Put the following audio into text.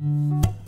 you